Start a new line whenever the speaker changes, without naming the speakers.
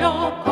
No.